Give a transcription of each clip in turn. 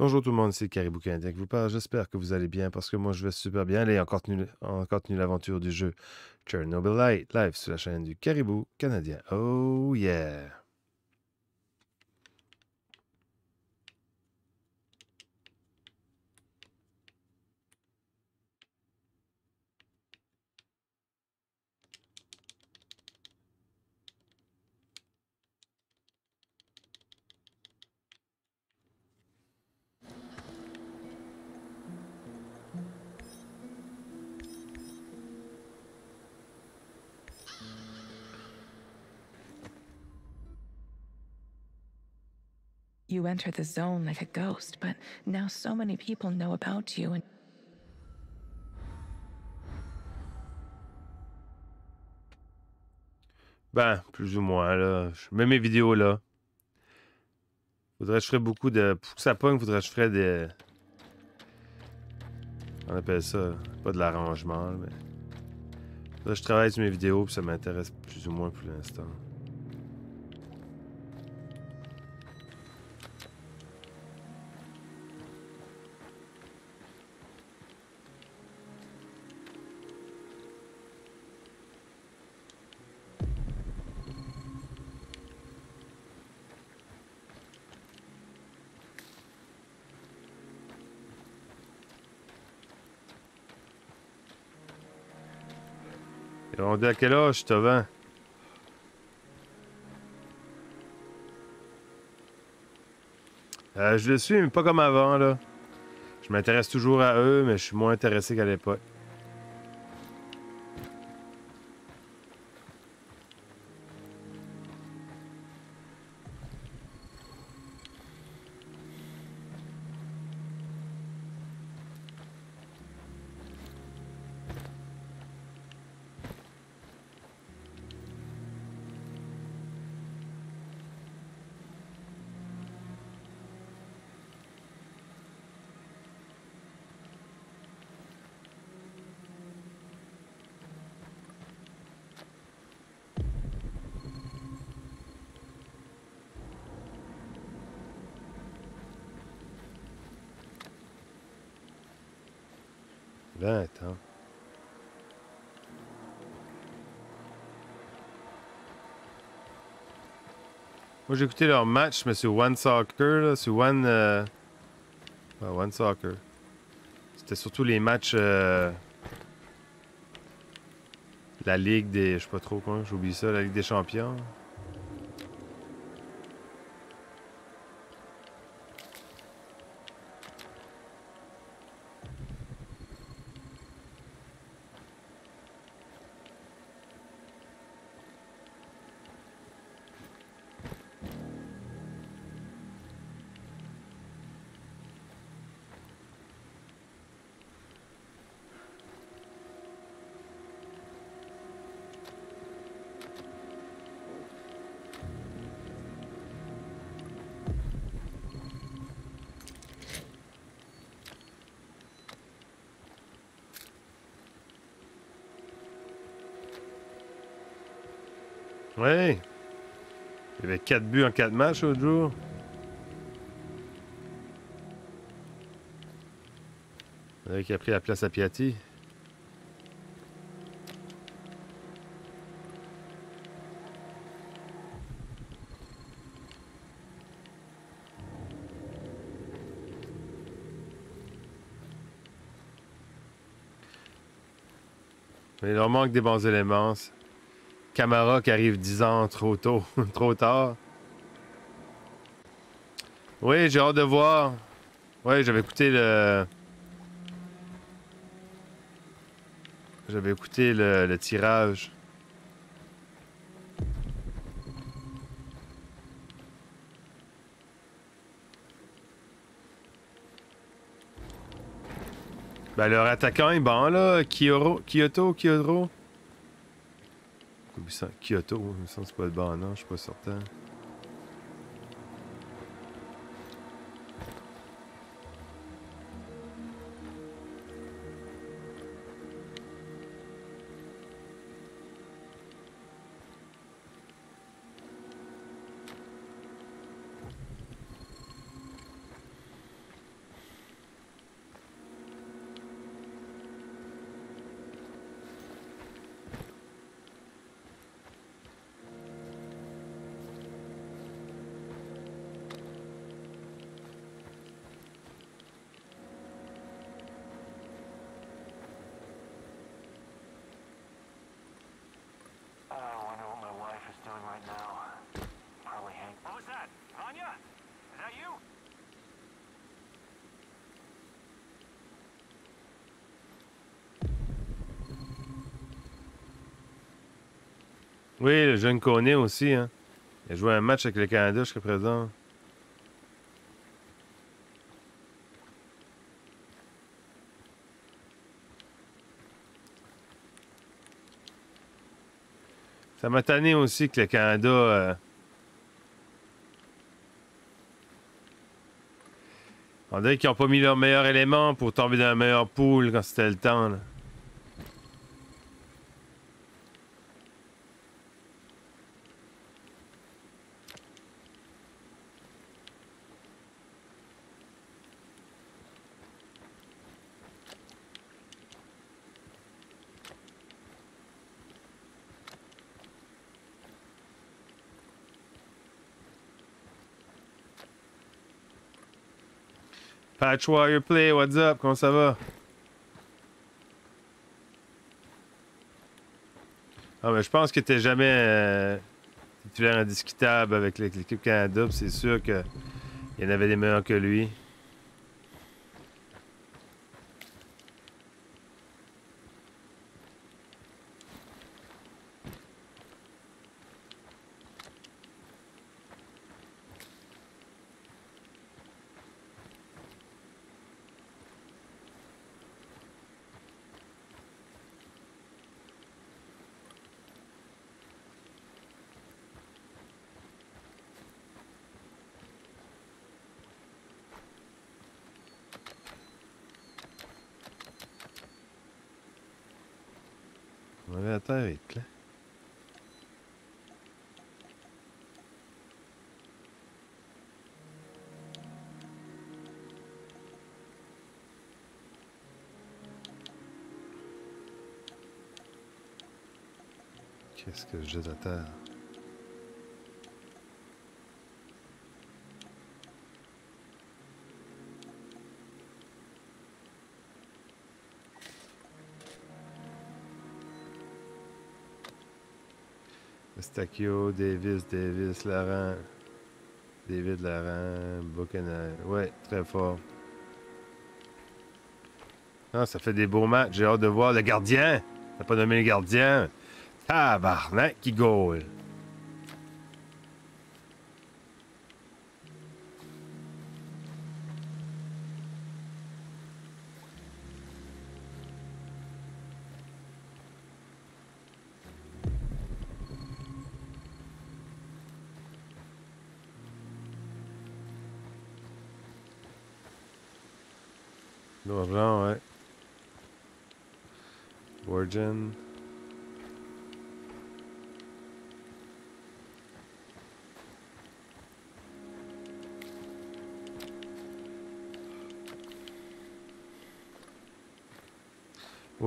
Bonjour tout le monde, c'est Caribou Canadien qui vous parle. J'espère que vous allez bien parce que moi je vais super bien. Allez, on continue l'aventure du jeu Chernobyl Light live sur la chaîne du Caribou Canadien. Oh yeah! Enter the zone like a ghost, but now so many people know about you and Ben, plus ou moins, là. Je mets mes vidéos là. Faudrait que je ferais beaucoup de. Pour que ça pogne, faudrait que je ferais des. On appelle ça. Pas de l'arrangement, mais. Que je travaille sur mes vidéos, puis ça m'intéresse plus ou moins pour l'instant. Dit à quel âge, te je le suis, mais pas comme avant, là. Je m'intéresse toujours à eux, mais je suis moins intéressé qu'à l'époque. Vingt ans. Moi, j'ai écouté leur match, mais sur One Soccer, là, sur One... euh, One Soccer. C'était surtout les matchs... euh, La Ligue des... Je sais pas trop quoi, j'oublie ça, la Ligue des Champions. 4 buts en 4 matchs l'autre jour. Qui a pris la place à Piatti. Mais il leur manque des bons éléments. Camara qui arrive 10 ans trop tôt, trop tard. Oui, j'ai hâte de voir. Oui, j'avais écouté le. J'avais écouté le, le tirage. Ben, leur attaquant est bon, là. Kyoto, Kyoto, Kyoto. Il me semble c'est pas le bon nom, je suis pas certain. Oui, le jeune Koné aussi. Hein. Il a joué un match avec le Canada jusqu'à présent. Ça m'a tanné aussi que le Canada. euh, On dirait qu'ils n'ont pas mis leur meilleur élément pour tomber dans un meilleur pool quand c'était le temps. là. Patch Warrior Play, what's up? Comment ça va? Ah, mais je pense que t'es jamais euh, titulaire indiscutable avec l'équipe Canada. C'est sûr qu'il y en avait des meilleurs que lui. On avait la terre vite, là. Qu'est-ce que je jette à terre? Stacchio, Davis, Davis, Laurent. David Laurent, Buchanan. Ouais, très fort. Ah, ça fait des beaux matchs. J'ai hâte de voir le gardien. T'as pas nommé le gardien. Tabarnak, qui goal. Noir blanc.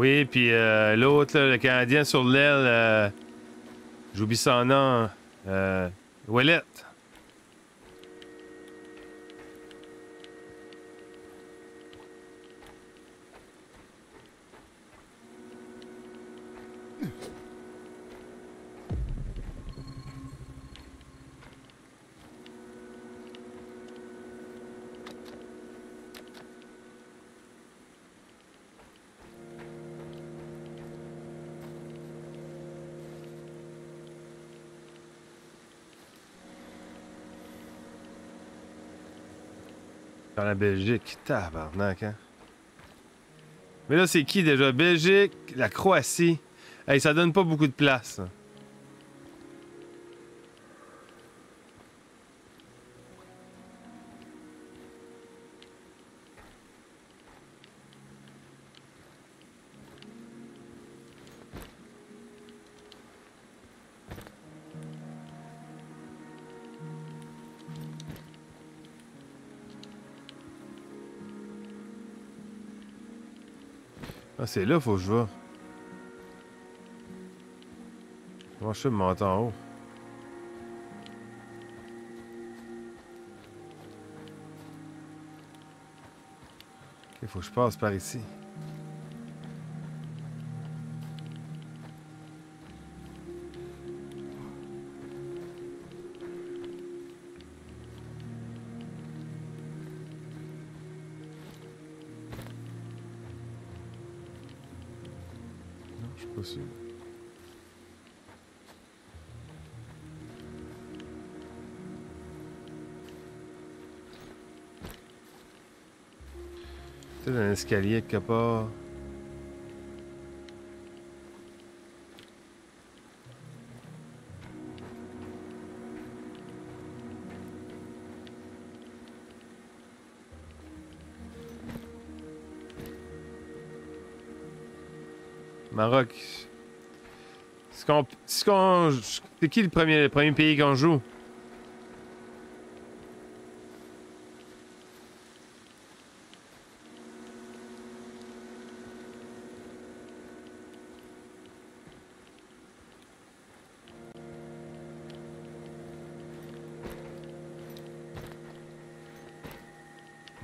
Oui, puis euh, l'autre, le Canadien sur l'aile, euh, j'oublie son nom. Euh, Ouellette. Belgique. Tabarnak, hein? Mais là, c'est qui déjà? Belgique, la Croatie. Hey, ça donne pas beaucoup de place. hein. Ah, c'est là, faut que je vais. Comment je fais en haut? Ok, faut que je passe par ici. Escalier quelque. Maroc. C'est qui le premier, le premier pays qu'on joue?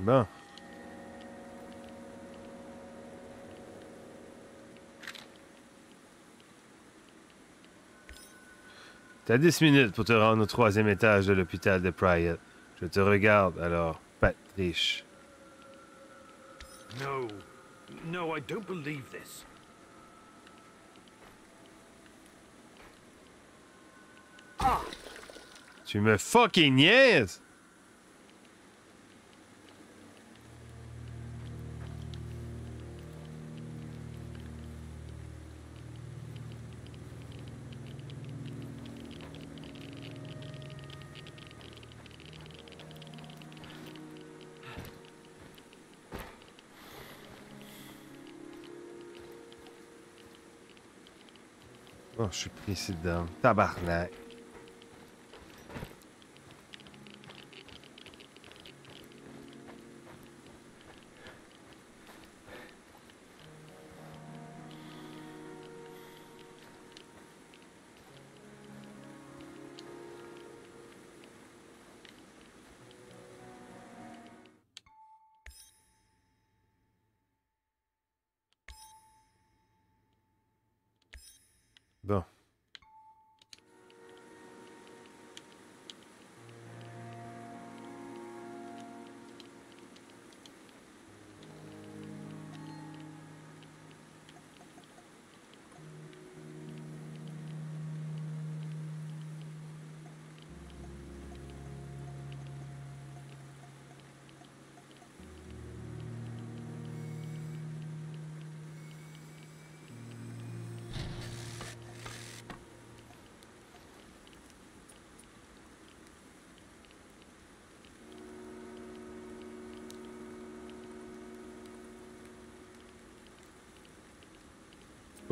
Bon. T'as 10 minutes pour te rendre au troisième étage de l'hôpital de Pryor. Je te regarde alors, Patriche. No. No, I don't believe this. Tu me fucking niaises! Oh, je suis pris ici dedans. Tabarnak.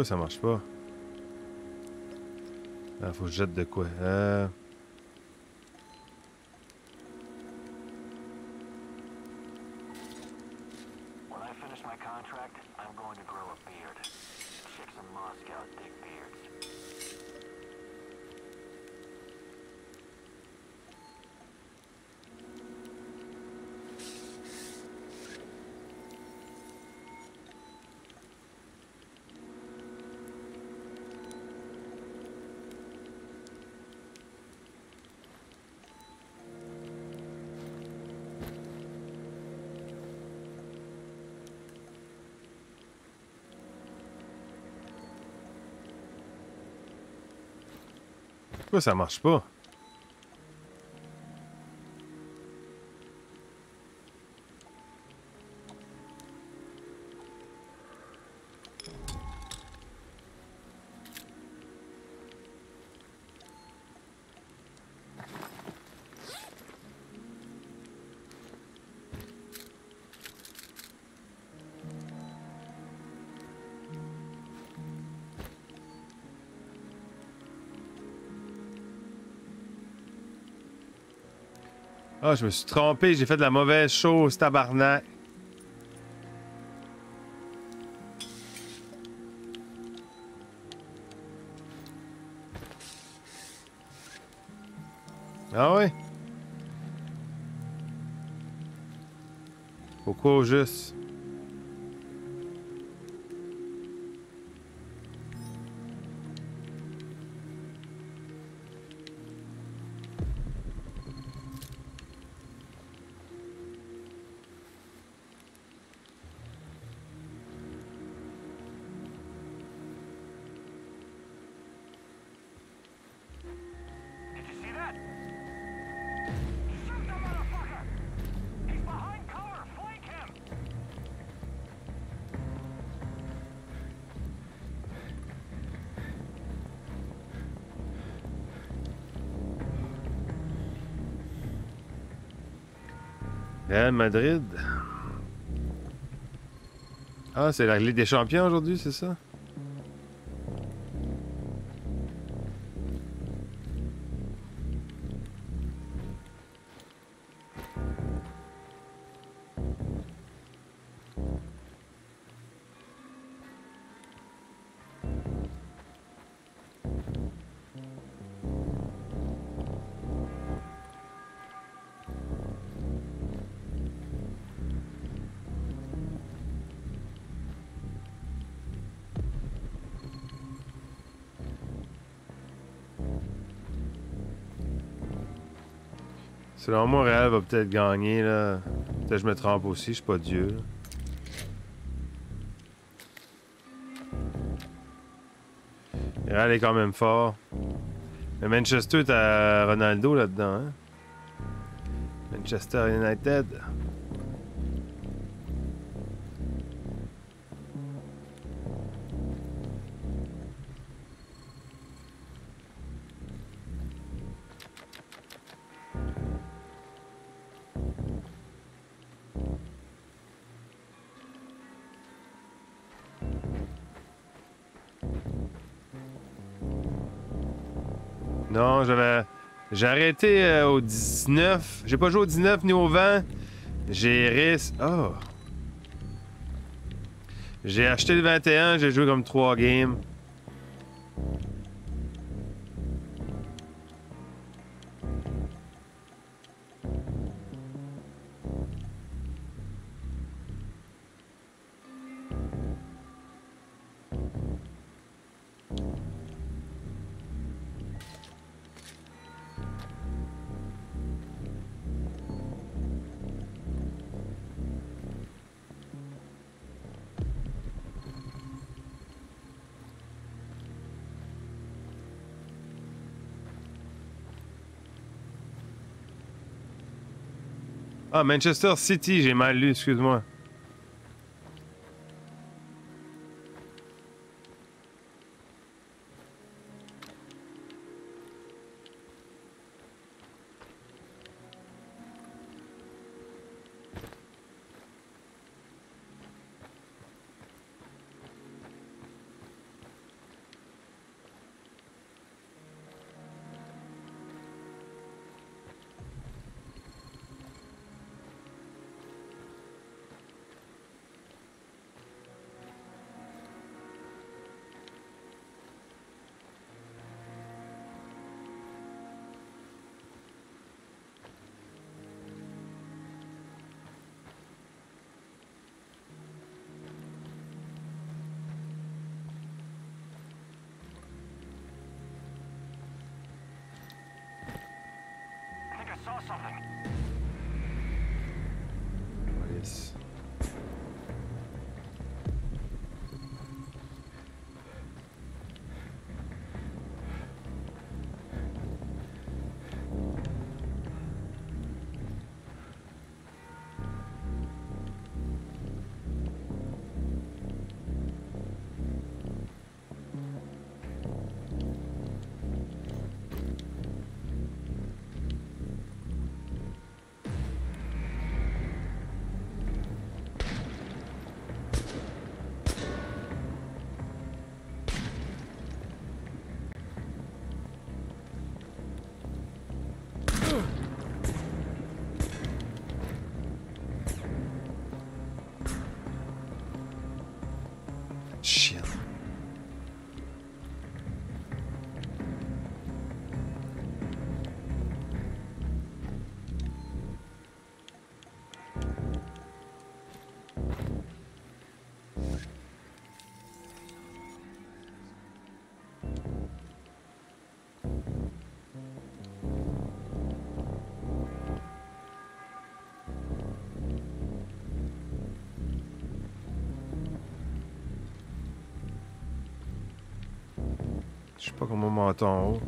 Ça marche pas? Ah, faut que je jette de quoi? Going to grow beard. Moscow dig Pourquoi ça marche pas? Ah, je me suis trompé, j'ai fait de la mauvaise chose, tabarnak. Ah ouais? Pourquoi juste? Madrid. Ah, c'est la Ligue des Champions aujourd'hui, c'est ça? Selon moi, Real va peut-être gagner, là. Peut-être que je me trompe aussi, je suis pas Dieu. Real est quand même fort. Mais Manchester, t'as Ronaldo là-dedans, hein? Manchester United. Arrêté euh, au 19. J'ai pas joué au 19 ni au 20. J'ai. Oh! J'ai acheté le 21, j'ai joué comme 3 games. Ah, Manchester City, j'ai mal lu, excuse-moi. Shit. Pas comment on m'entend en haut.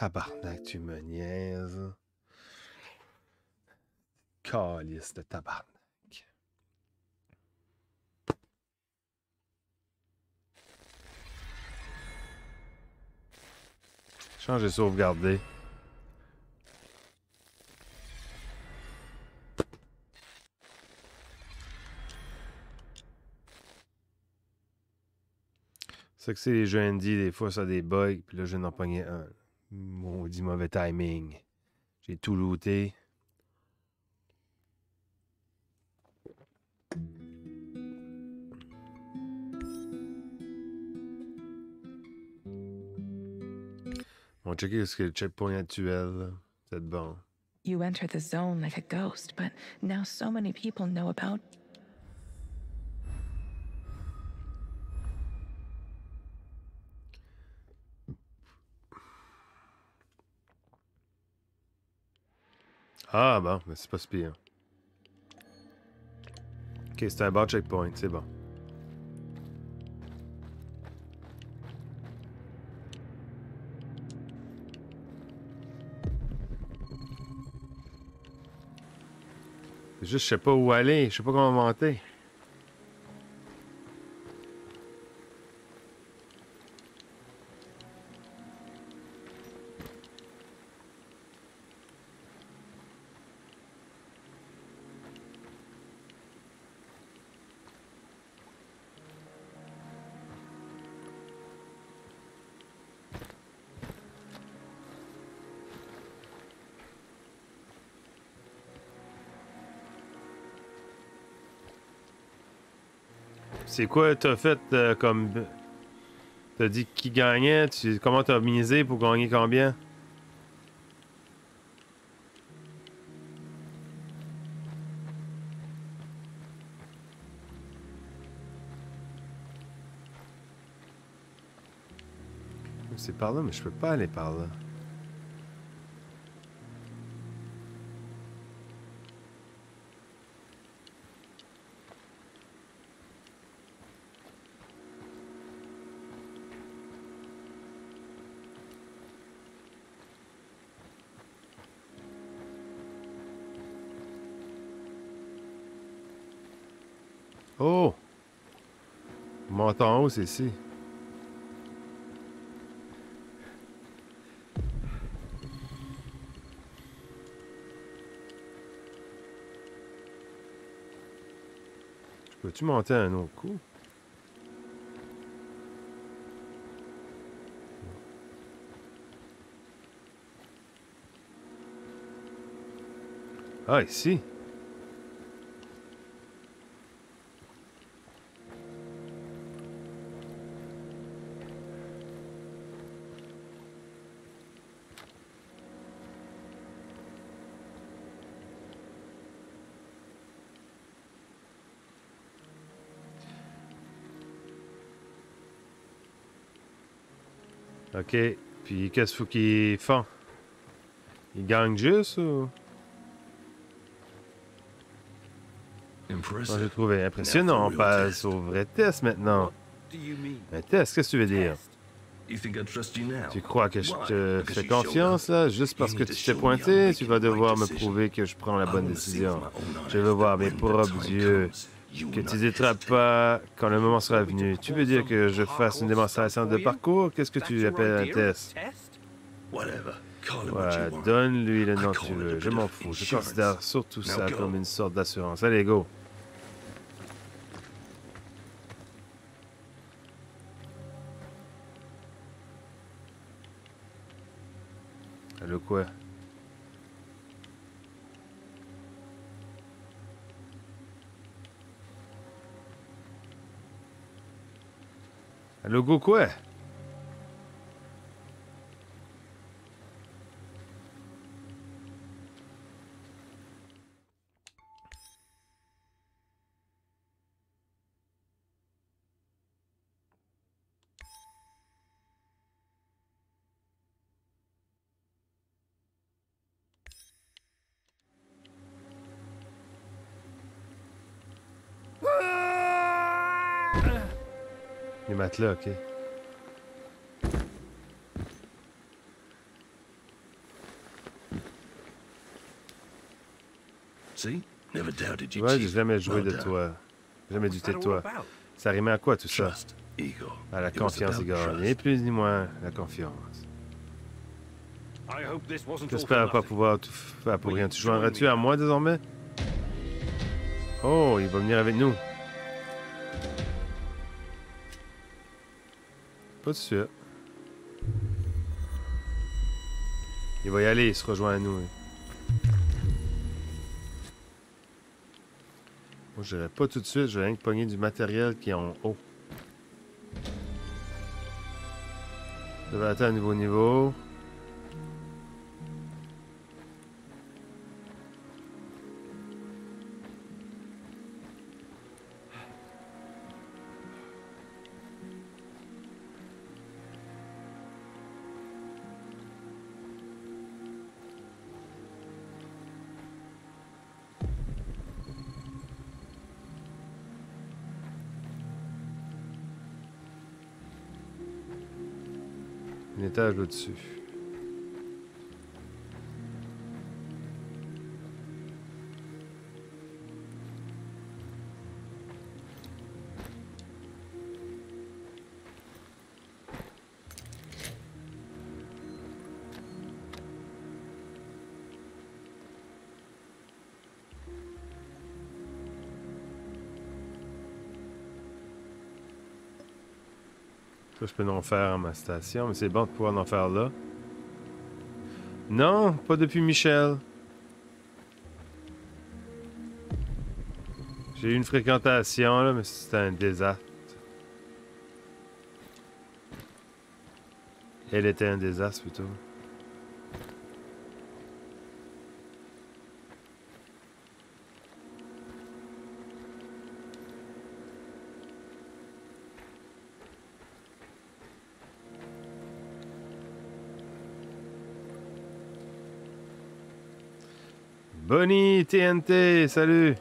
Tabarnak, tu me niaises. Calice de tabarnak. Change de sauvegarder. C'est que c'est les jeux indie, des fois ça a des bugs, puis là je d'en pogner un. Maudit mauvais timing. J'ai tout looté. On va checker ce que le checkpoint actuel. C'est bon. You enter the zone like a ghost, but now so many people know about. Ah bon, mais c'est pas si pire. Ok, c'est un bon checkpoint, c'est bon. Juste, je sais pas où aller, je sais pas comment monter. C'est quoi t'as fait euh, comme. T'as dit qui gagnait, tu... comment t'as misé pour gagner combien? C'est par là, mais je peux pas aller par là. Oh! Monte en ici. Peux-tu monter un autre coup? Ah, ici. OK. Puis qu'est-ce qu'il faut qu'ils font? Ils gagnent juste ou... J'ai trouvé impressionnant. On passe au vrai test maintenant. Un test, qu'est-ce que tu veux dire? Tu crois que je te fais confiance, là, juste parce que tu t'es pointé? Tu vas devoir me prouver que je prends la bonne décision. Je veux voir mes propres yeux. Que tu détrapes pas quand le moment sera venu. Tu veux dire que je fasse une démonstration de parcours? Qu'est-ce que tu appelles un test? Ouais, donne-lui le nom que tu veux. Je m'en fous. Je considère surtout ça comme une sorte d'assurance. Allez, go. Allô, quoi? Allô, go quoi? Matelas, ok. Ouais, j'ai jamais joué de toi. Jamais douté de toi. Ça rimait à quoi tout ça? À la confiance égale. Ni plus ni moins la confiance. J'espère pas pouvoir tout faire pour rien. Tu joindras-tu à moi désormais? Oh, il va venir avec nous. Pas de suite. Il va y aller, il se rejoint à nous. Hein. Moi, je pas tout de suite, je vais rien que pogner du matériel qui est en haut. Je vais atteindre un nouveau niveau. Étage au-dessus. Je peux en faire à ma station, mais c'est bon de pouvoir en faire là. Non, pas depuis Michel. J'ai eu une fréquentation, là, mais c'était un désastre. Elle était un désastre, plutôt. TNT, salut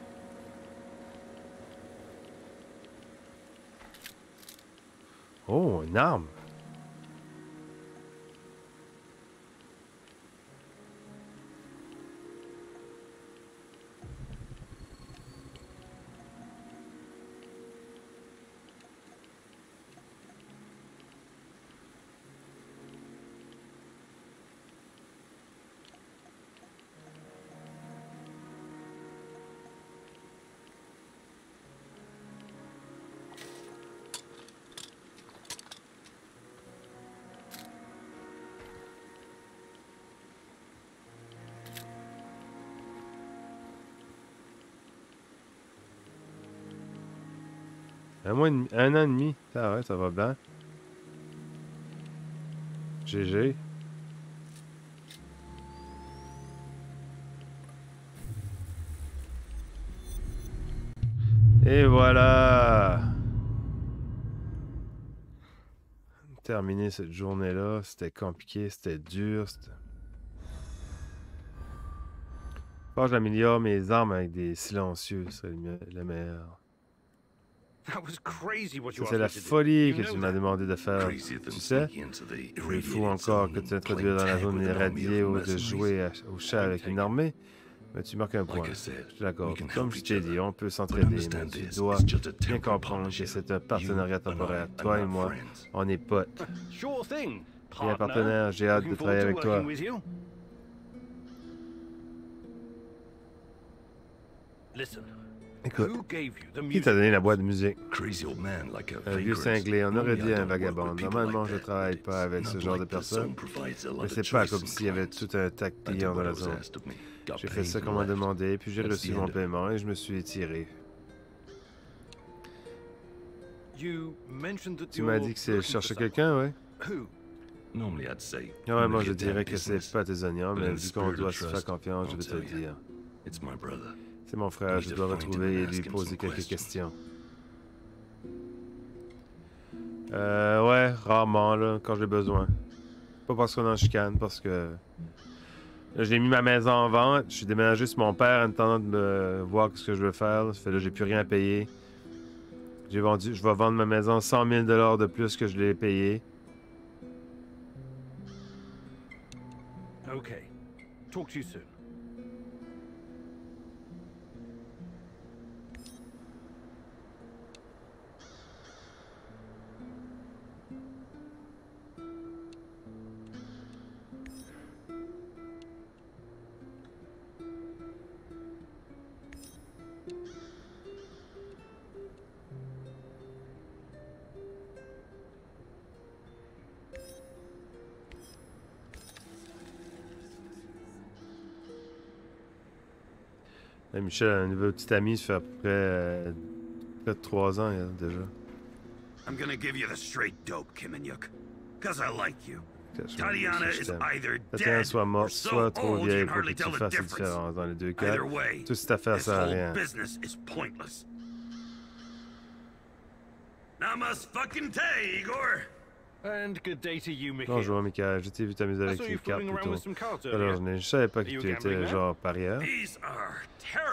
Un, an et demi. Ah ouais, ça va bien. GG. Et voilà. Terminé cette journée-là. C'était compliqué, c'était dur. J'améliore mes armes avec des silencieux. C'est le meilleur. C'est la folie que tu m'as demandé de faire. Tu sais, il faut encore que tu introduises dans la zone irradiée ou de jouer au chat avec une armée. Mais tu marques un point. Je d'accord. Comme je t'ai dit, on peut s'entraider, mais tu dois bien comprendre que c'est un partenariat temporaire. Toi et moi, on est potes. Bien partenaire, j'ai hâte de travailler avec toi. Écoute, qui t'a donné la boîte de musique? Un vieux cinglé, on aurait dit un vagabond. Normalement, je travaille pas avec ce genre de personnes, mais c'est pas comme s'il y avait tout un tas de clients dans la zone. J'ai fait ça comme on m'a demandé, puis j'ai reçu mon paiement et je me suis étiré. Tu m'as dit que c'est chercher quelqu'un, ouais? Normalement, je dirais que c'est pas tes oignons, mais vu qu'on doit se faire confiance, je vais te le dire. C'est mon frère, je dois retrouver et lui poser quelques questions. Euh, ouais, rarement, là, quand j'ai besoin. Pas parce qu'on en chicane, parce que... J'ai mis ma maison en vente, je suis déménagé sur mon père en attendant de me voir ce que je veux faire. Ça fait là, j'ai plus rien à payer. J'ai vendu, je vais vendre ma maison 100 000 de plus que je l'ai payé. Okay. Talk to you soon. Michel a un nouveau petit ami, ça fait à peu près, euh, près de 3 ans déjà. I'm gonna give you the straight dope, Kiminyuk. Cause I like you. Tatiana is either Tatiana soit morte, soit trop vieille pour que tu fasses la différence. Dans les deux cas, tout cette affaire sert à rien. business is pointless. Namas fucking Igor! And good day to you, Mickey. Bonjour, Mika. Je t'ai vu t'amuser avec les cartes plutôt. Alors, je ne savais pas que tu étais genre parieur.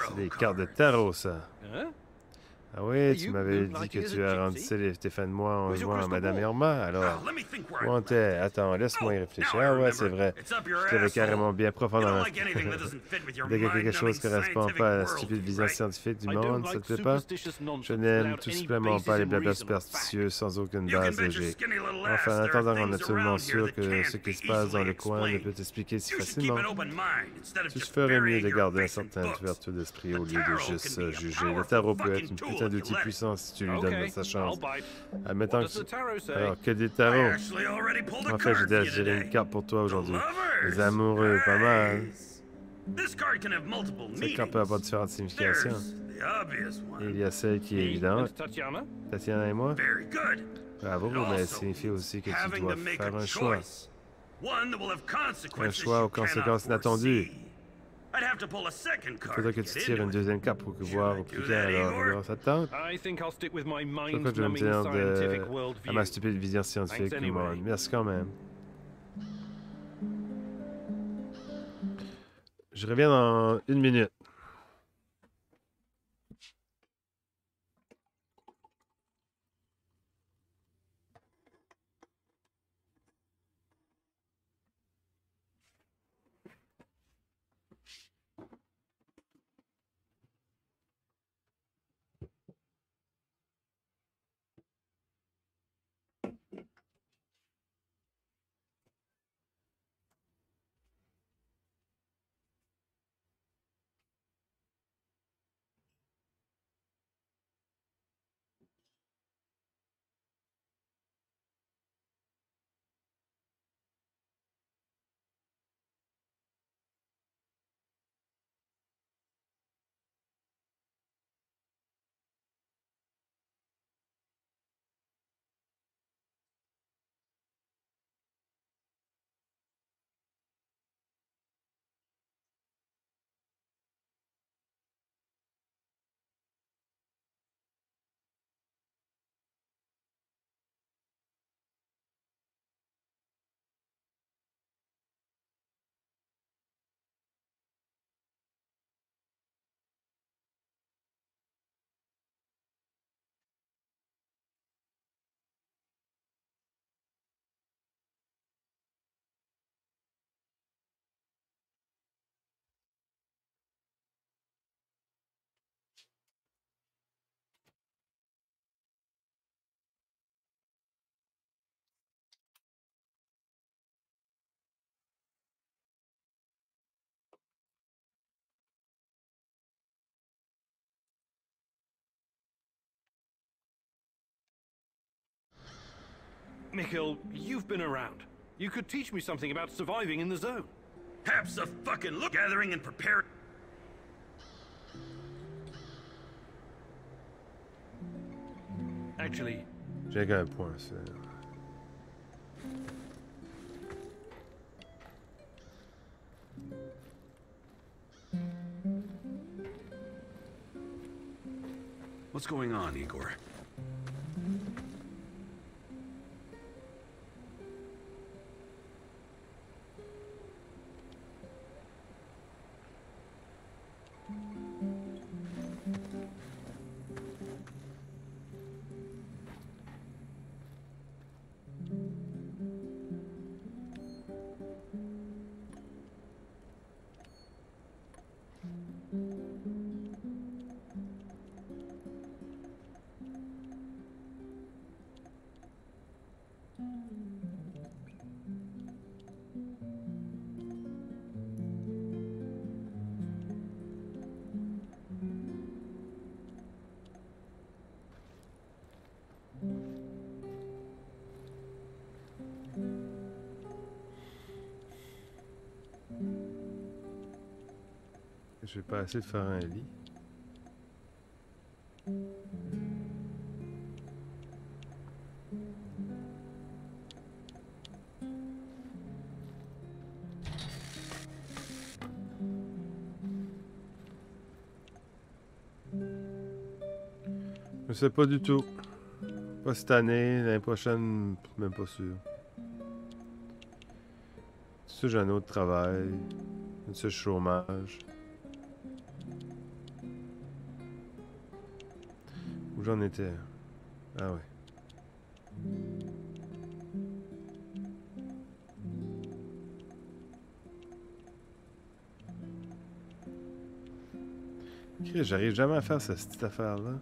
C'est des cartes de tarot, ça. Hein? Ah oui, tu m'avais dit que tu as rendu de mois en jouant à Madame Irma, alors... Montais, attends, laisse-moi y réfléchir. Ah ouais, c'est vrai. Je t'avais carrément bien profond dans la... Dès que quelque chose ne correspond pas à la stupide vision scientifique du monde, ça te plaît pas? Je n'aime tout simplement pas les blabla superstitieux sans aucune base logique. Enfin, en attendant, on est absolument sûr que ce qui se passe dans le coin ne peut t'expliquer si facilement. Tu ferais mieux de garder un certain ouverture d'esprit au lieu de juste juger. Le tarot peut être une putain d'outil puissant si tu lui donnes sa chance. Admettons que... Alors, que des tarots? En fait, j'ai déjà une carte pour toi aujourd'hui. Les amoureux, pas mal. Cette carte peut avoir différentes significations. il y a celle qui est évidente. Tatiana? Et moi. Bravo, mais elle signifie aussi que tu dois faire un choix. Un choix aux conséquences inattendues. Il faudrait que tu tires une deuxième carte pour voir au plus clair alors, ça te tente? Je crois que je vais me tenir de... à ma stupide vision scientifique. Merci quand même. Je reviens dans une minute. Mikhail, you've been around. You could teach me something about surviving in the zone. Perhaps a fucking look gathering and prepare. Actually, j'ai un point. What's going on, Igor? Je vais pas essayer de faire un lit. Je sais pas du tout. Pas cette année, l'année prochaine, même pas sûr. C'est j'ai un autre travail, un chômage. J'en étais? Ah ouais. J'arrive jamais à faire cette petite affaire-là.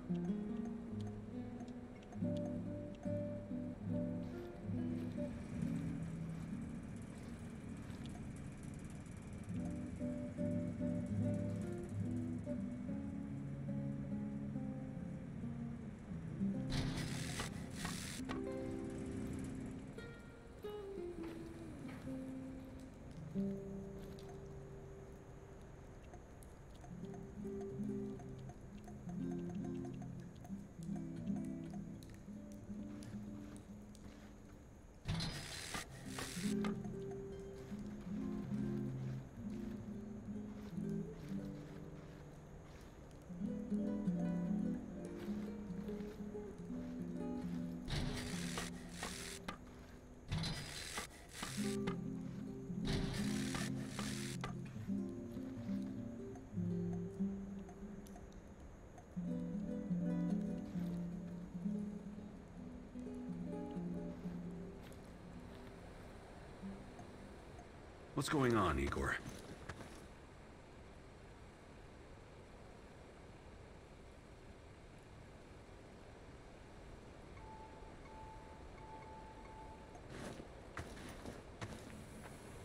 What's going on, Igor?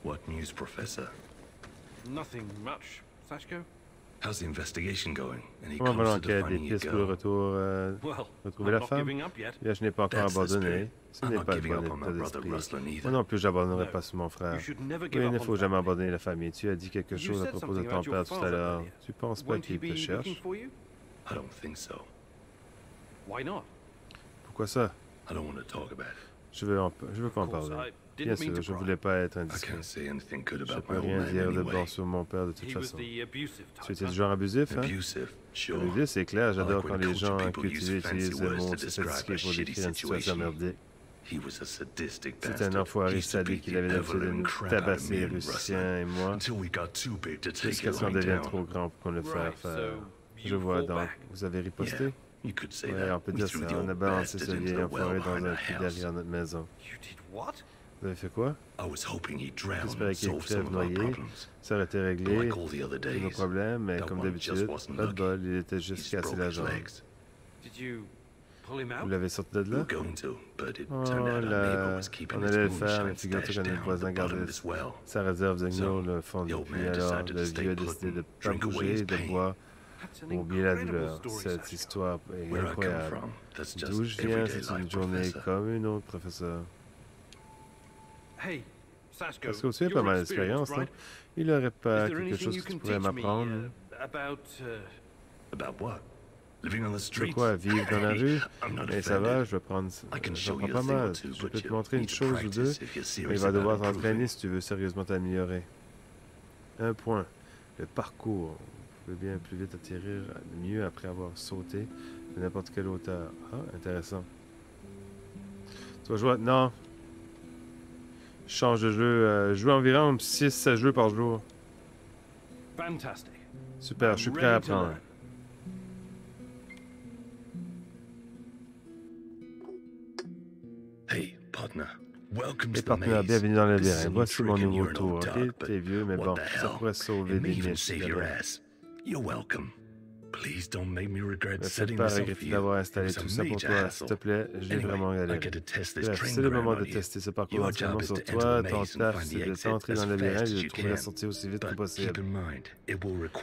What news, Professor? Nothing much, Sashko. How's the investigation going? Any Comment va l'enquête des pistes pour le retour, euh, retrouver la femme? Là, je n'ai pas encore abandonné. Ce n'est pas le bon état d'esprit. Moi non plus, j'abandonnerai pas sur mon frère. il ne faut jamais abandonner la famille. Tu as dit quelque chose à propos de ton père tout à l'heure. Tu penses pas qu'il te cherche? Pourquoi ça? Je veux, je veux qu'on parle. Bien sûr, je voulais pas être indiscret. Je peux rien dire de bon sur mon père de toute façon. Tu étais du genre abusif, hein? Abusif, c'est clair. J'adore quand les gens cultivés utilisent le mot sophistiqué pour décrire une situation merdique. C'est un enfoiré sadique qu'il avait l'habitude de nous tabasser, les Russiens et moi, jusqu'à ce qu'on devienne trop grand pour qu'on le fasse faire. Je vois donc. Vous avez riposté? Oui, on peut dire ça. On a balancé ce vieil enfoiré dans un puits derrière notre maison. Vous avez fait quoi? J'espérais qu'il crève noyé. Ça aurait été réglé. Tous nos problèmes, mais comme d'habitude, pas de bol, il était juste cassé la jambe. Vous l'avez sorti de là? Oh là, on allait le faire, mais figure-toi que notre voisin gardait sa réserve de gnôle le fond du puits. Alors, le vieux a décidé de pas bouger, de boire pour oublier la douleur. Cette histoire est incroyable. D'où je viens, c'est une journée comme une autre, professeur. Parce que aussi a pas mal d'expérience, hein? Il n'aurait pas quelque chose que tu pourrais m'apprendre? Uh, de quoi, vivre dans la rue? Mais ça va, je vais prendre... J'en prends pas mal. Je peux te montrer une chose ou deux, mais il va devoir t'entraîner si tu veux sérieusement t'améliorer. Un point. Le parcours. Pouvez bien plus vite atterrir mieux après avoir sauté de n'importe quelle hauteur. Ah, intéressant. Tu vas jouer... Non, change de jeu. Euh, je joue environ 6-7 jeux par jour. Super, je suis prêt à apprendre. Hey, partner. Welcome partenaire, bienvenue dans le labyrinthe. Voici mon nouveau tour. Ok, t'es vieux, mais bon, ça pourrait sauver des miches. You're welcome. Please don't make me regret setting pas regretter d'avoir installé tout ça pour toi. S'il te plaît, j'ai vraiment galéré. Bref, c'est le moment de tester ce parcours entièrement sur toi. Ton taf, c'est de t'entrer dans le labyrinthe et de trouver la sortie aussi vite que possible.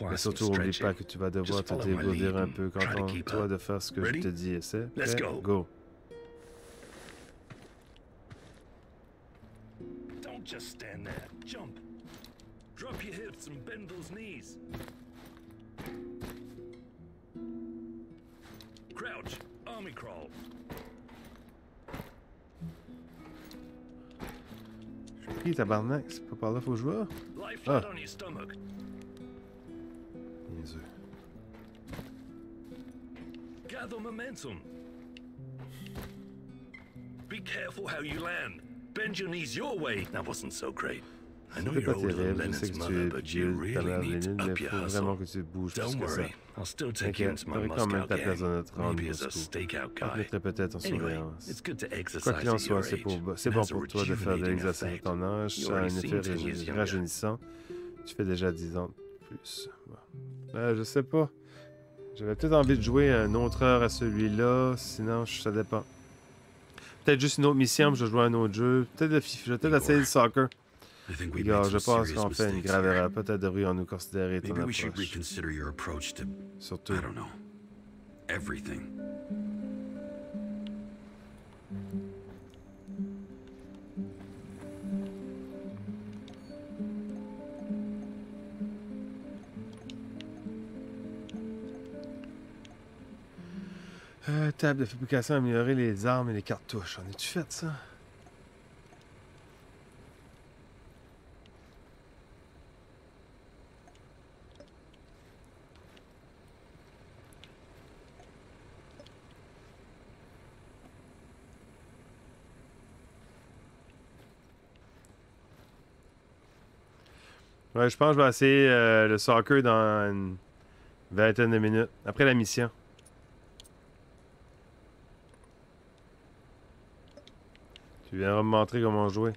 Mais surtout, n'oublie pas que tu vas devoir te dégourdir un peu. Contente-toi de faire ce que je te dis. Essaie. Prêt? Go. Don't just stand there. Jump. Drop your hips and bend those knees. Ouch! Army crawl. Je suis pris, tabarnak. C'est pas par là faut jouer. Ah. on your stomach. Niaiseux. Gather momentum. Be careful how you land. Bend your knees your way. That wasn't so great. I know you're older than Leonard's mother, but you really need to up your hustle. Don't worry, I'll still take you into my Moscow gang. Maybe as a stakeout guy. Good to exercise Quoi qu'il en soit, c'est bon pour toi de faire de l'exercice à ton âge. Ça a un effet rajeunissant. Tu fais déjà 10 ans de plus. Je sais pas. J'avais peut-être envie de jouer un autre heure à celui-là, sinon ça dépend. Peut-être juste une autre mission, je joue à un autre jeu. Peut-être de FIFA, peut-être essayer le soccer. Je pense qu'on fait une grave erreur. Peut-être devrions nous considérer ton approche. Surtout. Everything. Euh, table de fabrication, améliorer les armes et les cartouches. En es-tu fait ça? Je pense que je vais essayer euh, le soccer dans une vingtaine de minutes, après la mission. Tu viens me montrer comment jouer.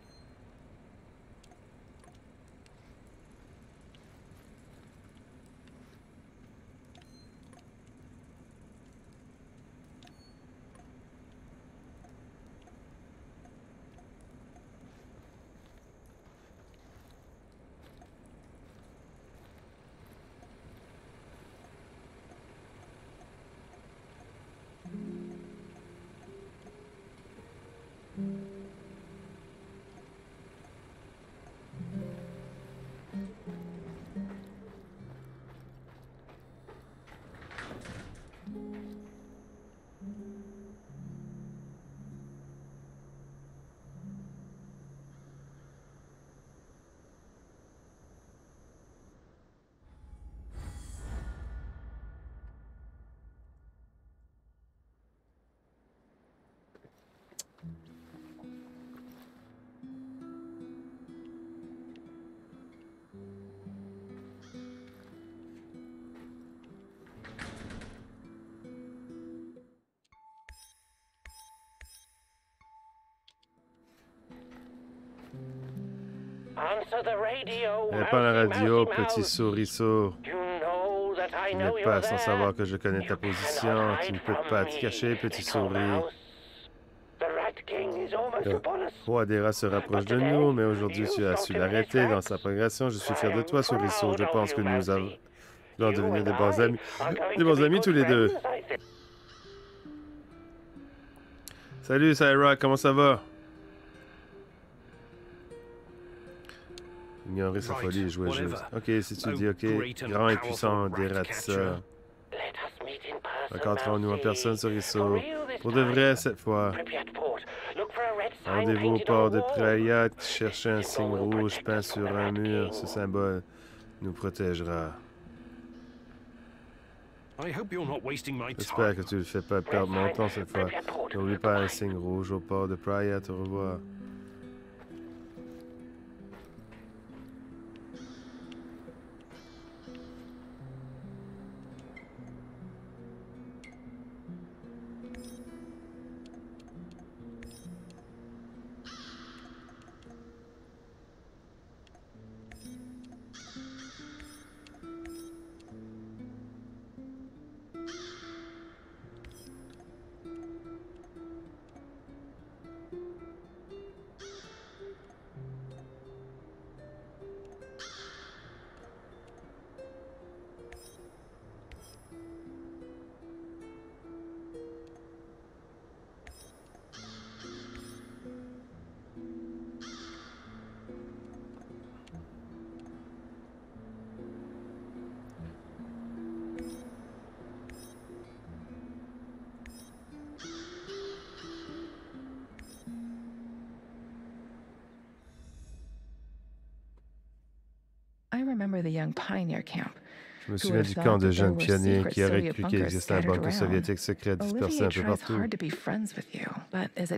Pas la radio, petit souriceau. Tu n'es pas sans savoir que je connais ta position. Tu ne peux pas te cacher, petit souris. Le roi des rats se rapproche de nous, mais aujourd'hui tu as su l'arrêter dans sa progression. Je suis fier de toi, souriceau. Je pense que nous allons devenir des bons amis. Des bons amis tous les deux. Salut, Syra, comment ça va? Ignorer sa folie et jouer juste. Ok, si tu dis ok, grand et puissant ça. Rencontrons-nous en personne sur Risso. Pour de vrai cette fois. Rendez-vous au port de Prayat, cherchez un signe rouge peint sur un mur. Ce symbole nous protégera. J'espère que tu ne fais pas perdre mon temps cette fois. N'oublie pas un signe rouge au port de Prayat. Au revoir. Je me souviens du camp de jeunes pionniers qui auraient cru qu'il existait un bunker soviétique secret dispersé un peu partout.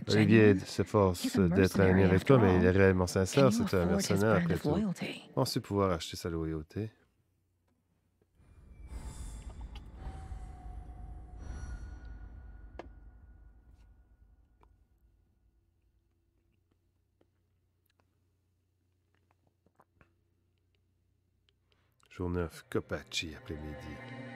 Olivier s'efforce d'être ami avec toi, mais il est réellement sincère. C'est un mercenaire après tout. Penses-tu pouvoir acheter sa loyauté? Jour 9, Copaci après-midi.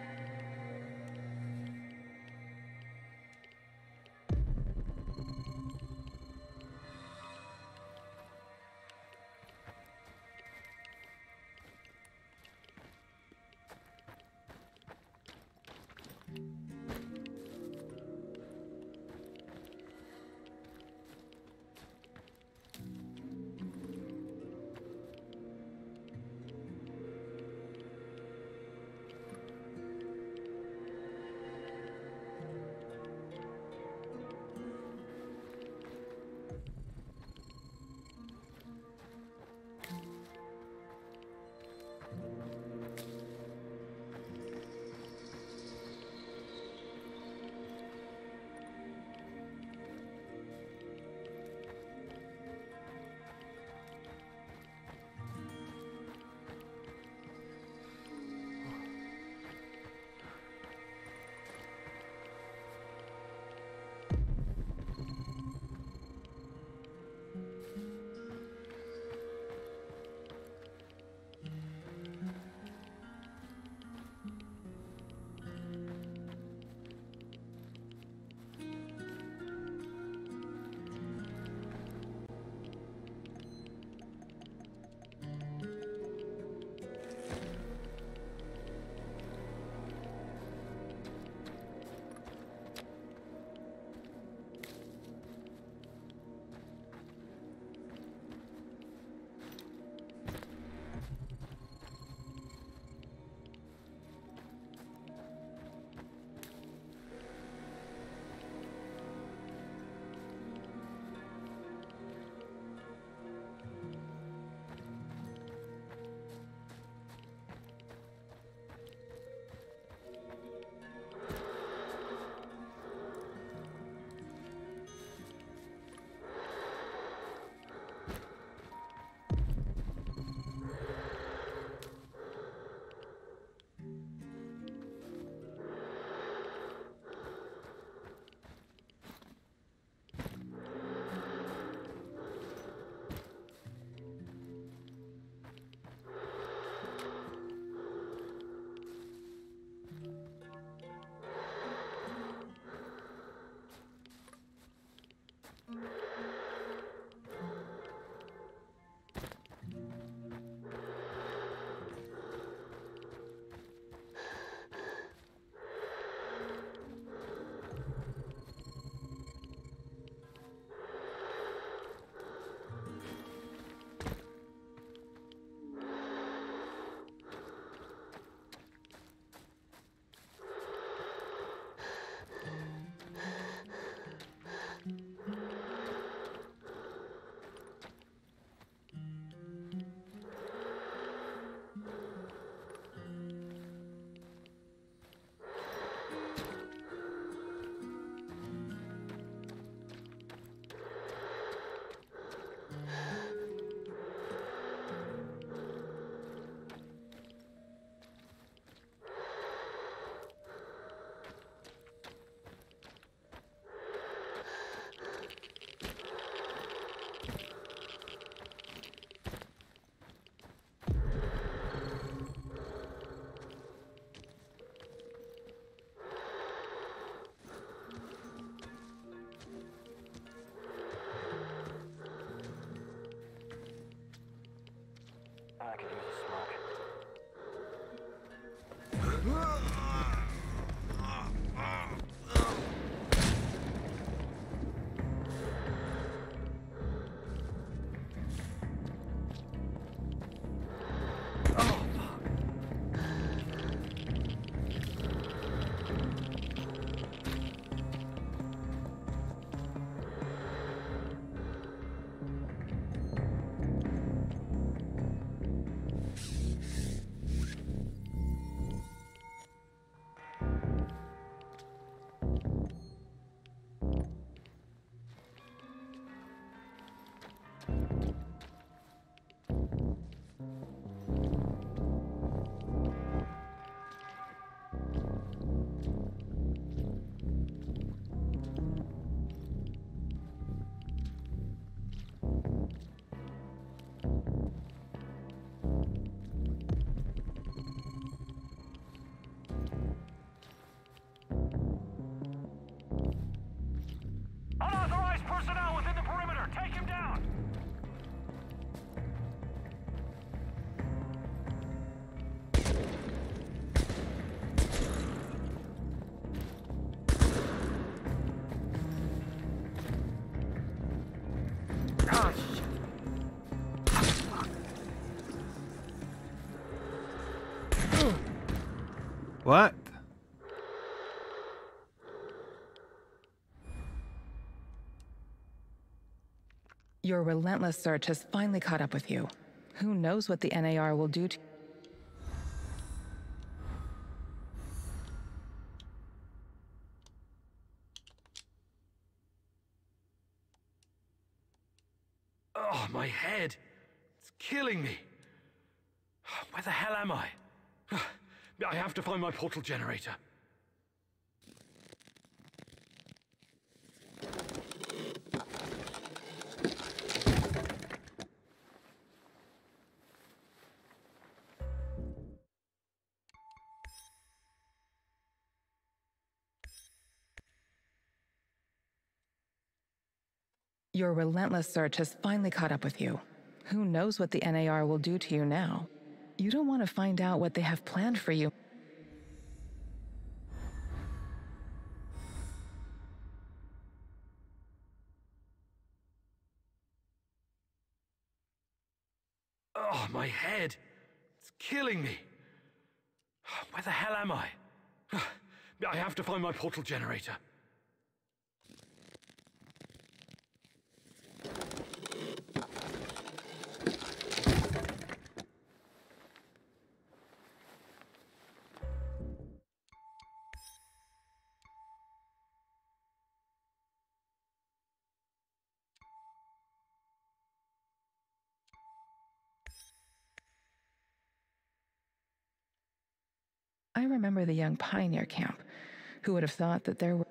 package Your relentless search has finally caught up with you. Who knows what the NAR will do to Oh, my head. It's killing me. Where the hell am I? I have to find my portal generator. Your relentless search has finally caught up with you. Who knows what the NAR will do to you now? You don't want to find out what they have planned for you. Oh, my head. It's killing me. Where the hell am I? I have to find my portal generator. Remember the young pioneer camp. Who would have thought that there were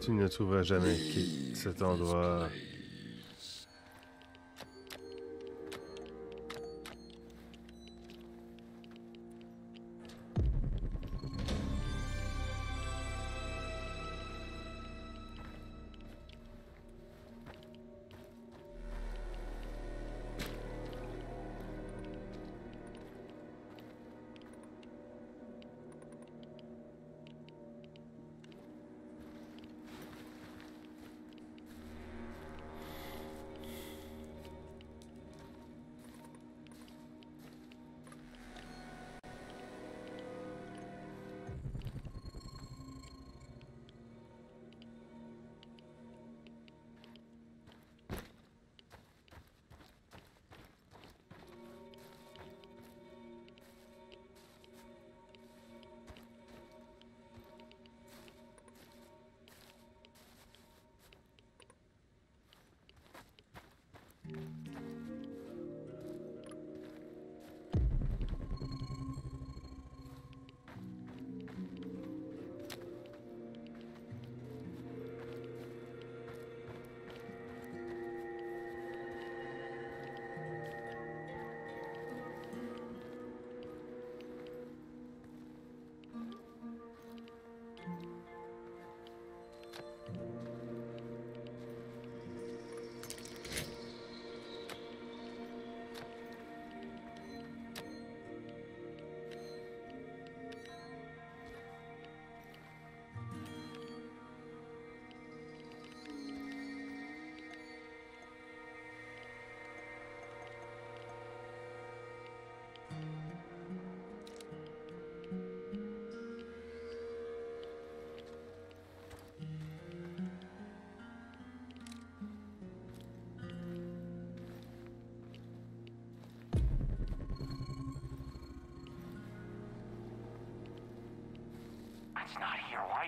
Tu ne trouveras jamais cet endroit.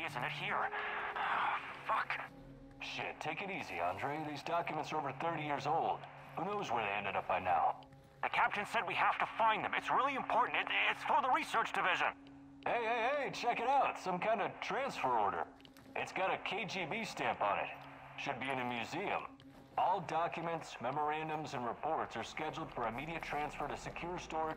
Isn't it here? Oh, fuck. Shit, take it easy, Andre. These documents are over 30 years old. Who knows where they ended up by now? The captain said we have to find them. It's really important. It, it's for the research division. Hey, hey, hey, check it out. Some kind of transfer order. It's got a KGB stamp on it. Should be in a museum. All documents, memorandums, and reports are scheduled for immediate transfer to secure storage.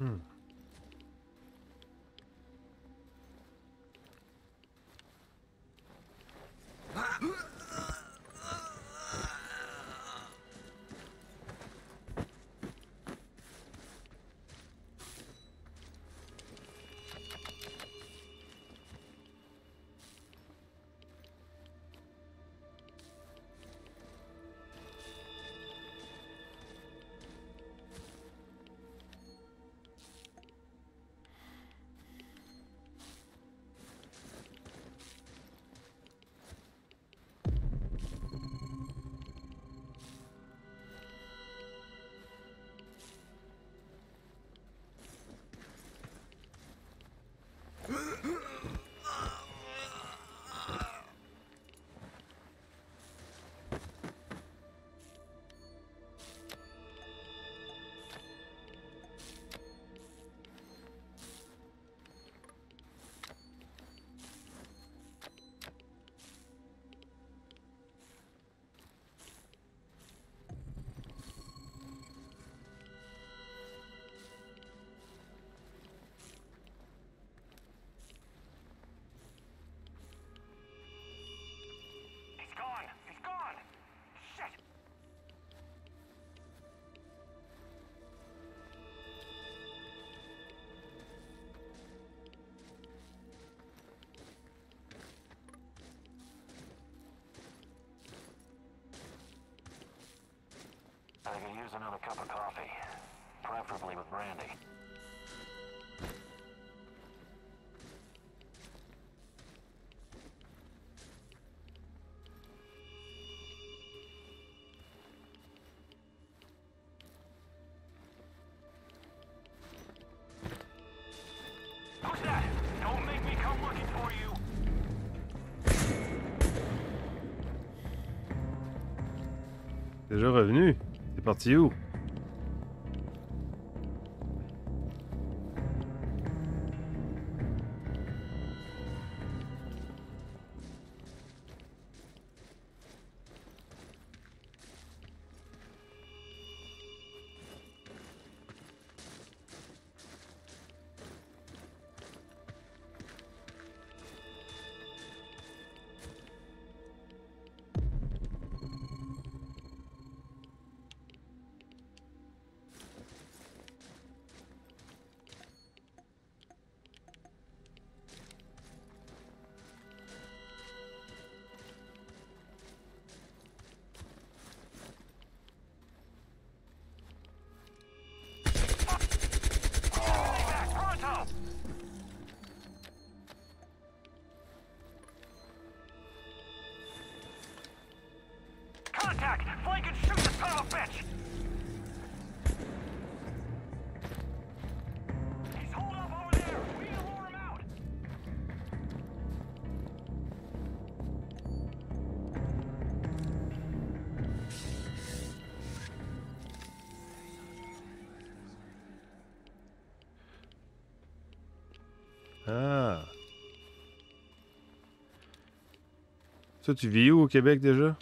Mm. Huh? use another cup of coffee, preferably with brandy. Déjà revenu? T'es parti où? Tu vis où au Québec déjà?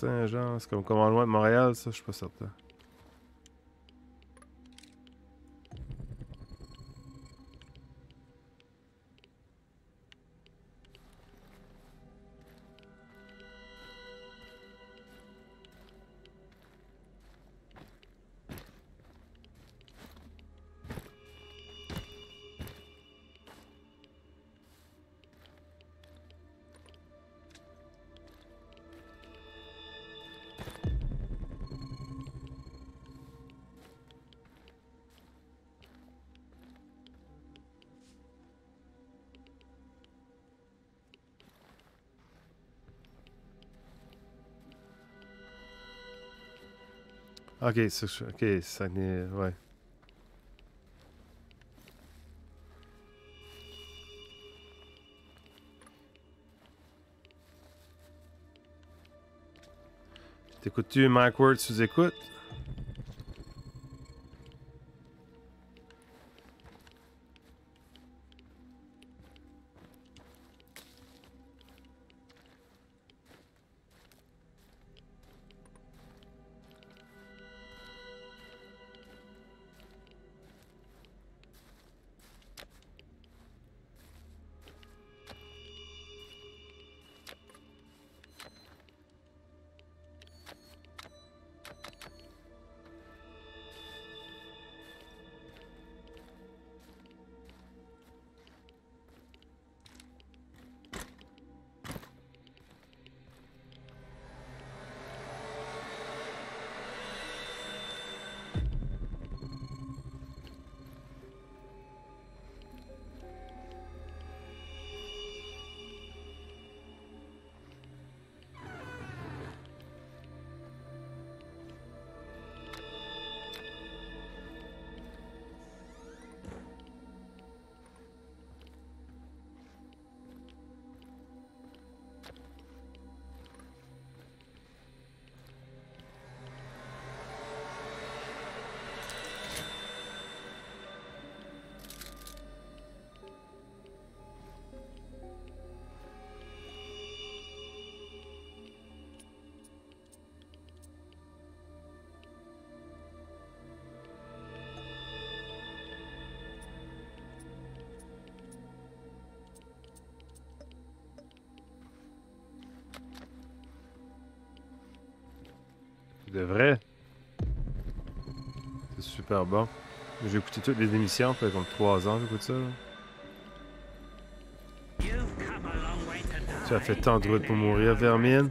Saint-Jean, c'est comme comment loin de Montréal, ça, je suis pas certain. Ok, ok, ça n'est. Ouais. T'écoutes-tu Mike Word sous écoute? De vrai? C'est super bon. J'ai écouté toutes les émissions, fait comme 3 ans j'écoute ça. Tu as fait tant de route pour mourir, Vermine.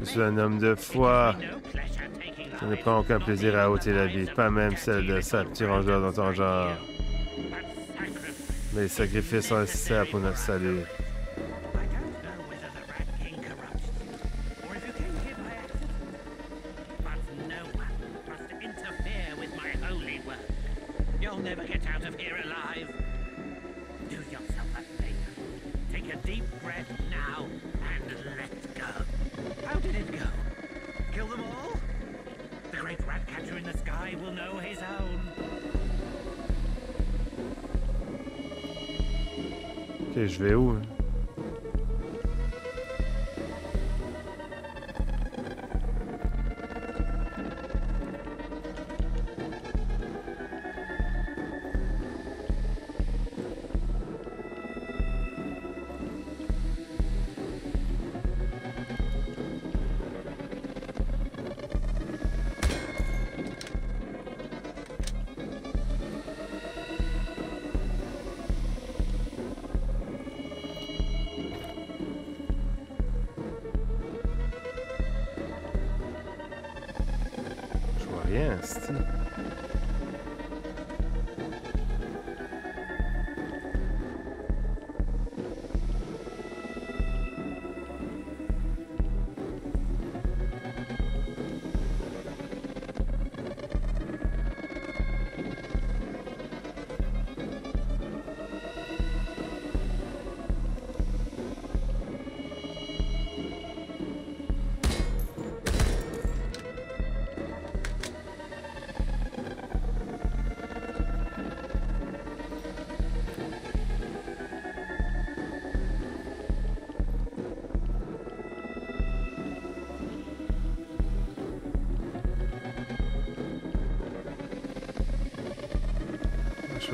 Je suis un homme de foi. Je ne prends aucun plaisir à ôter la vie, pas même celle de sa petit rangeur dans ton genre. Mais les sacrifices sont nécessaires pour notre salut. kill them all? The great rat catcher in the sky will know his own. Queres ver?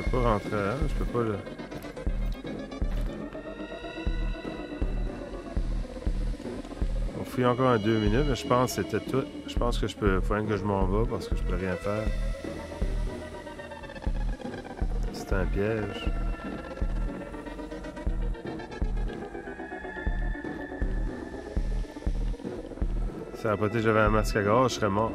Peux pas rentrer je peux pas le... On fouille encore un deux minutes, mais je pense que c'était tout. Je pense que je peux... Faut que je m'en vais parce que je peux rien faire. C'est un piège. Ça a pas été j'avais un masque à gorge, je serais mort.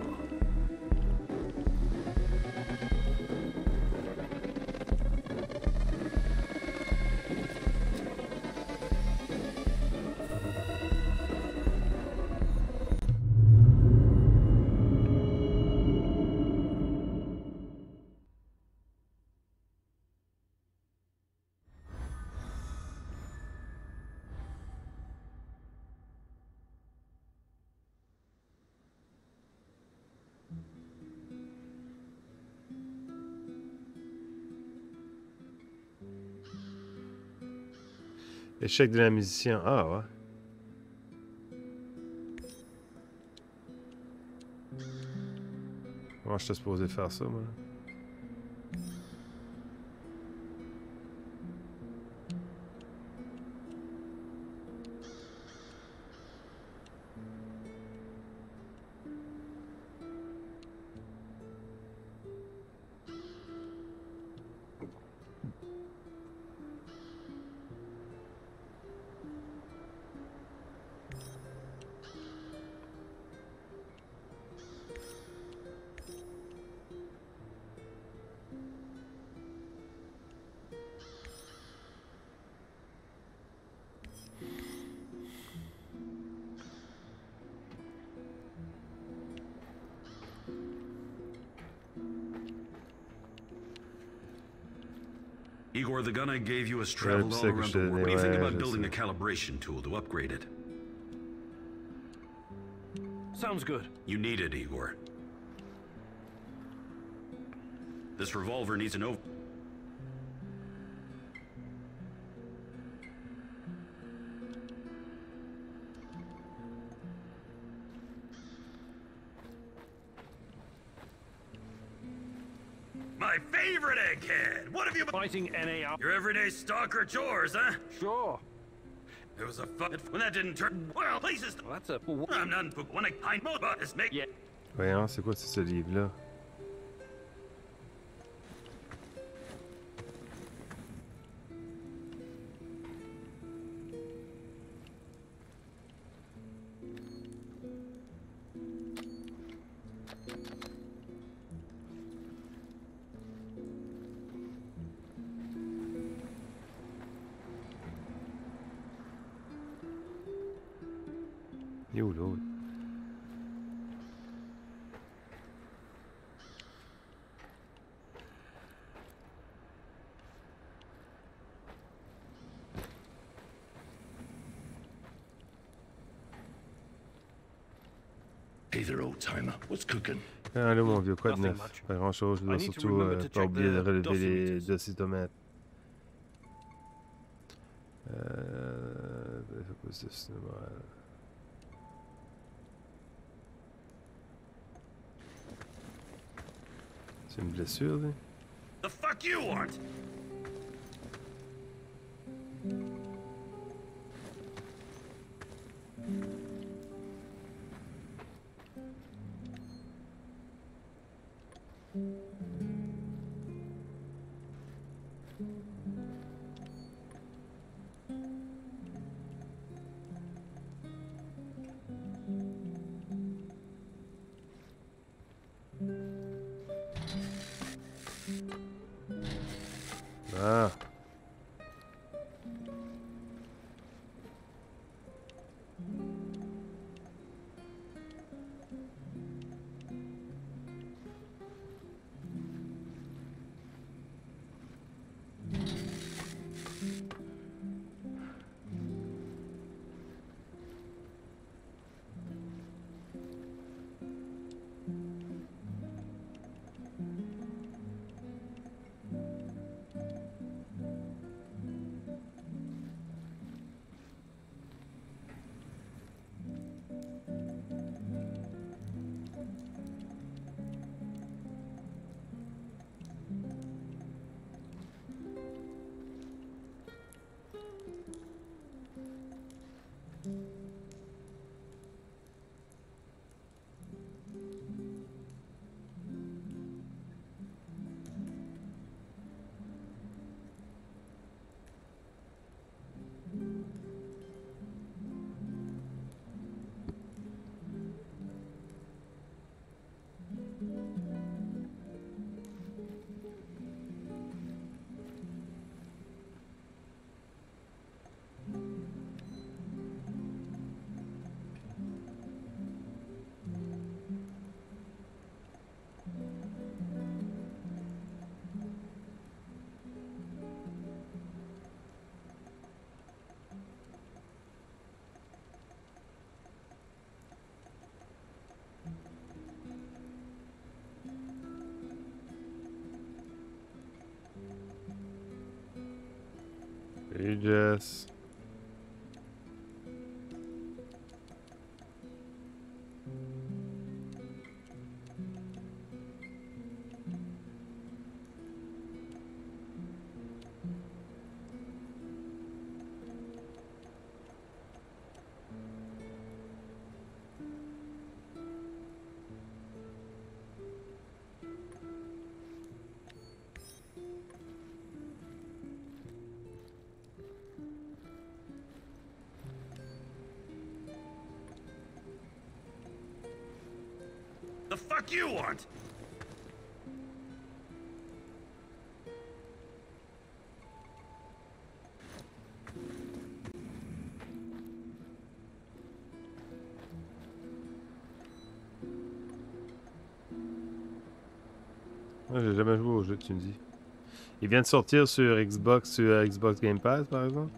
Échec de la musicien. Ah ouais. Moi, je suis supposé faire ça, moi. Igor, the gun I gave you has traveled all around the world. What do you think about building a calibration tool to upgrade it? Sounds good. You need it, Igor. This revolver needs an over... fighting NAR. Your everyday stalker chores, huh? Sure. It was a fun when that didn't turn well. Places. Well, that's a. I'm not when I find most but it's make. Yeah. Voyons, c'est quoi ce livre-là? You Hey there, old timer. What's cooking? Ah là, mon vieux, quoi de neuf? Pas grand chose, je dois surtout euh, pas oublier de relever les dossiers tomates. Euh... C'est une blessure, là? The fuck you want? You just Hey, Jess. j'ai jamais joué au jeu, tu me dis. Il vient de sortir sur Xbox, sur Xbox Game Pass, par exemple?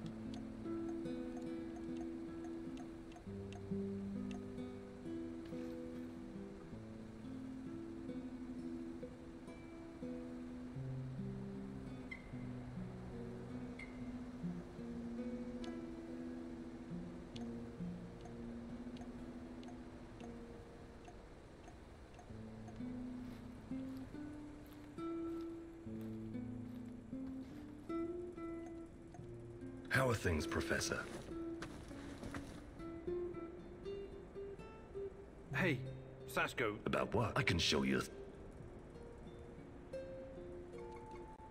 Professor. Hey, Sasko. About what? I can show you.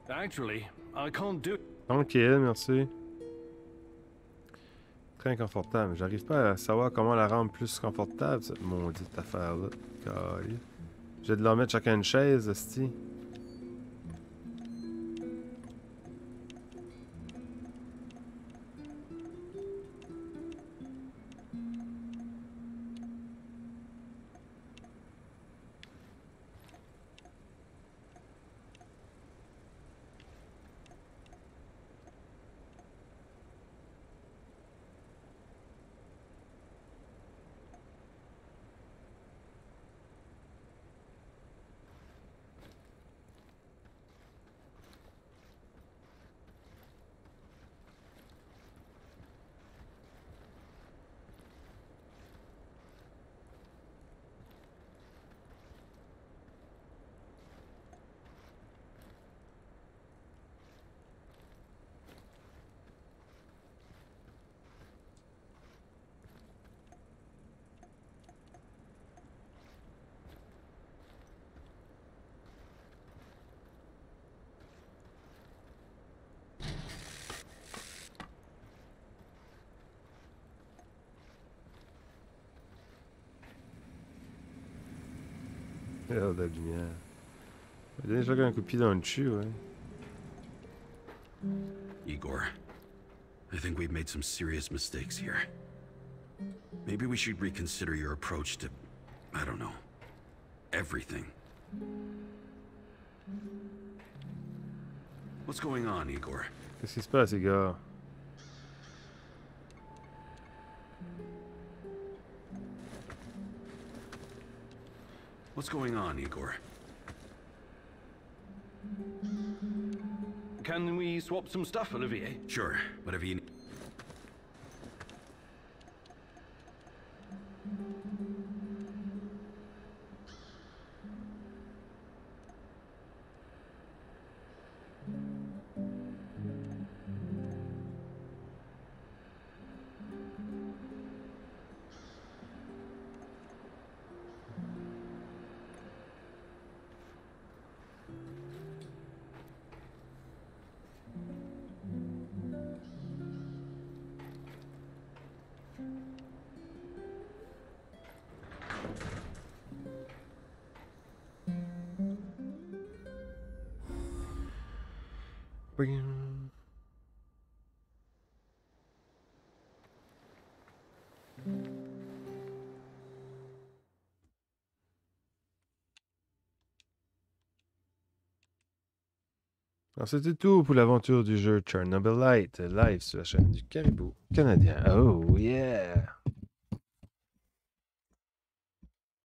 Actually, I can't do... Ok, merci. Très inconfortable. J'arrive pas à savoir comment la rendre plus confortable, cette maudite affaire-là. J'ai de leur mettre chacun une chaise, esti. Oh, la lumière. Il a déjà un coup de pied dans le cul, ouais. Igor, I think we've made some serious mistakes here. Maybe we should reconsider your approach to, I don't know, everything. What's going on, Igor? Qu'est-ce qui se passe, Igor? What's going on, Igor? Can we swap some stuff, Olivier? Sure, whatever you need. C'était tout pour l'aventure du jeu Chernobyl Light, live sur la chaîne du Caribou canadien. Oh yeah!